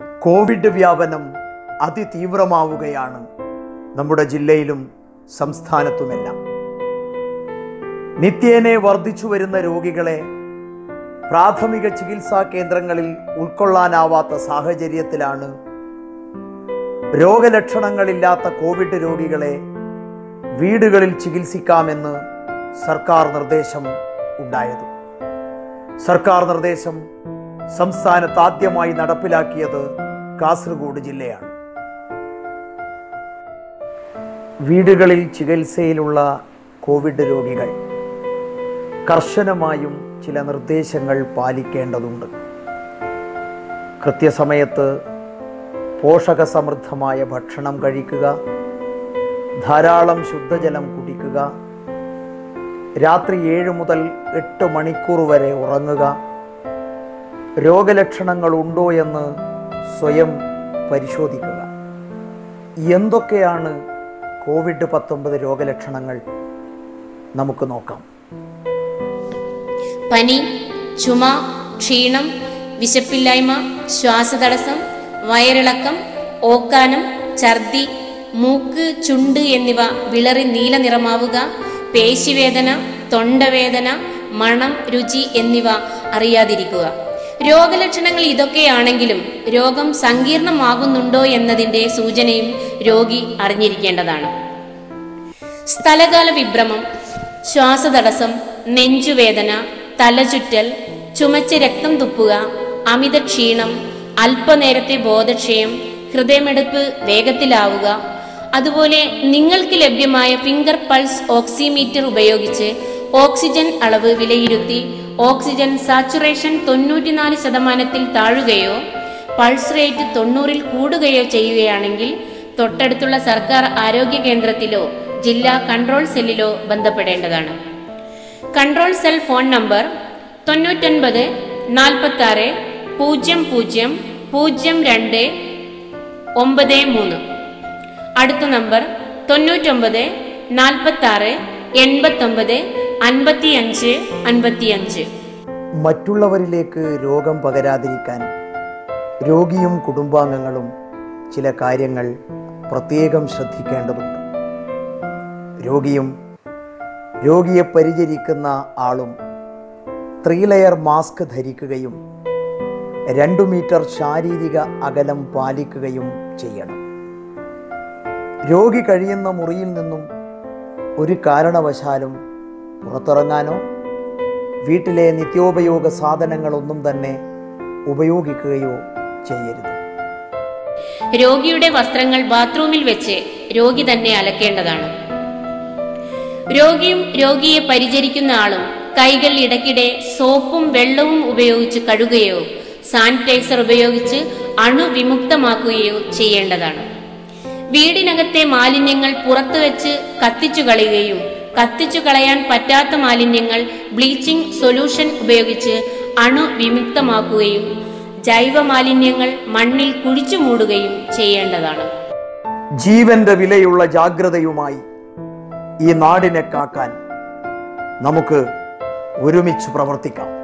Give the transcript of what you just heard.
Covid വ്യാപനം അതിതീവ്രമാവുകയാണ് നമ്മുടെ ജില്ലയിലും സംസ്ഥാനത്തുമെല്ലാം. നിത്യേനെ വർദ്ധിച്ചു വരുന്ന രോഗികളെ പ്രാഥമിക ചികിത്സാ കേന്ദ്രങ്ങളിൽ ഉൾക്കൊള്ളാനാവാത്ത സാഹചര്യത്തിലാണ് രോഗലക്ഷണങ്ങളില്ലാത്ത കോവിഡ് രോഗികളെ വീടുകളിൽ ചികിത്സിക്കാമെന്ന് സർക്കാർ നിർദ്ദേശം ഉണ്ടായത്. സർക്കാർ നിർദ്ദേശം സംസ്ഥാനത്ത് ആദ്യമായി നടപ്പിലാക്കിയത് കാസർഗോഡ് ജില്ലയാണ്. വീടുകളിൽ ചികിത്സയിലുള്ള കോവിഡ് രോഗികൾ കർശനമായും ചില നിർദ്ദേശങ്ങൾ പാലിക്കേണ്ടതുണ്ട്. കൃത്യസമയത്ത് പോഷകസമൃദ്ധമായ ഭക്ഷണം കഴിക്കുക ധാരാളം ശുദ്ധജലം കുടിക്കുക രാത്രി ഏഴ് മുതൽ എട്ട് മണിക്കൂർ വരെ ഉറങ്ങുക രോഗലക്ഷണങ്ങൾ ഉണ്ടോ എന്ന് സ്വയം പരിശോധിക്കുക. എന്തൊക്കെയാണ് കോവിഡ് പത്തൊമ്പത് രോഗലക്ഷണങ്ങൾ? നമുക്ക് നോക്കാം. പനി ചുമ ക്ഷീണം വിശപ്പില്ലായ്മ ശ്വാസതടസ്സം വയറിളക്കം ഓക്കാനം ഛർദി മൂക്ക് ചുണ്ട് എന്നിവ വിളറി നീല നിറമാവുക പേശിവേദന തൊണ്ടവേദന മണം രുചി എന്നിവ അറിയാതിരിക്കുക. രോഗലക്ഷണങ്ങൾ ഇതൊക്കെയാണെങ്കിലും രോഗം സങ്കീർണമാകുന്നുണ്ടോ എന്നതിന്റെ സൂചനയും രോഗി അറിഞ്ഞിരിക്കേണ്ടതാണ്. സ്ഥലകാല വിഭ്രമം ശ്വാസതടസ്സം നെഞ്ചുവേദന തലചുറ്റൽ ചുമച്ച് രക്തം തുപ്പുക അമിത ക്ഷീണം അല്പനേരത്തെ ബോധക്ഷയം ഹൃദയമെടുപ്പ് വേഗത്തിലാവുക അതുപോലെ നിങ്ങൾക്ക് ലഭ്യമായ ഫിംഗർ പൾസ് ഓക്സിമീറ്റർ ഉപയോഗിച്ച് ഓക്സിജൻ അളവ് വിലയിരുത്തി ഓക്സിജൻ സാച്ചുറേഷൻ തൊണ്ണൂറ്റിനാല് ശതമാനത്തിൽ താഴുകയോ പൾസ് റേറ്റ് തൊണ്ണൂറിൽ കൂടുകയോ ചെയ്യുകയാണെങ്കിൽ തൊട്ടടുത്തുള്ള സർക്കാർ ആരോഗ്യ കേന്ദ്രത്തിലോ ജില്ലാ കൺട്രോൾ സെല്ലിലോ ബന്ധപ്പെടേണ്ടതാണ്. കൺട്രോൾ സെൽ ഫോൺ നമ്പർ തൊണ്ണൂറ്റൊൻപത് നാൽപ്പത്തി ആറ് പൂജ്യം പൂജ്യം പൂജ്യം രണ്ട് ഒമ്പത് മൂന്ന്. അടുത്ത നമ്പർ തൊണ്ണൂറ്റൊമ്പത് നാൽപ്പത്തി ആറ് എൺപത്തൊമ്പത് അൻപത്തിയഞ്ച് അൻപത്തിയഞ്ച്. മറ്റുള്ളവരിലേക്ക് രോഗം പകരാതിരിക്കാൻ രോഗിയും കുടുംബാംഗങ്ങളും ചില കാര്യങ്ങൾ പ്രത്യേകം ശ്രദ്ധിക്കേണ്ടതുണ്ട്. രോഗിയും രോഗിയെ പരിചരിക്കുന്ന ആളും ത്രീ ലെയർ മാസ്ക് ധരിക്കുകയും രണ്ടു മീറ്റർ ശാരീരിക അകലം പാലിക്കുകയും ചെയ്യണം. രോഗി കഴിയുന്ന മുറിയിൽ നിന്നും ഒരു കാരണവശാലും പുറത്തിറങ്ങാനോ വീട്ടിലെ നിത്യോപയോഗ സാധനങ്ങളൊന്നും തന്നെ ഉപയോഗിക്കുകയോ ചെയ്യരുത്. രോഗിയുടെ വസ്ത്രങ്ങൾ ബാത്റൂമിൽ വെച്ച് രോഗി തന്നെ അലക്കേണ്ടതാണ്. രോഗിയും രോഗിയെ പരിചരിക്കുന്ന ആളും കൈകൾ ഇടയ്ക്കിടെ സോപ്പും വെള്ളവും ഉപയോഗിച്ച് കഴുകുകയോ സാനിറ്റൈസർ ഉപയോഗിച്ച് അണുവിമുക്തമാക്കുകയോ ചെയ്യേണ്ടതാണ്. വീടിനകത്തെ മാലിന്യങ്ങൾ പുറത്തുവെച്ച് കത്തിച്ചു കളയുകയും കത്തിച്ചു കളയാൻ പറ്റാത്ത മാലിന്യങ്ങൾ ബ്ലീച്ചിംഗ് സൊല്യൂഷൻ ഉപയോഗിച്ച് അണുവിമുക്തമാക്കുകയും ജൈവ മാലിന്യങ്ങൾ മണ്ണിൽ കുഴിച്ചു മൂടുകയും ചെയ്യേണ്ടതാണ്. ജീവന്റെ വിലയുള്ള ജാഗ്രതയുമായി ഈ നാടിനെ കാക്കാൻ നമുക്ക് ഒരുമിച്ച് പ്രവർത്തിക്കാം.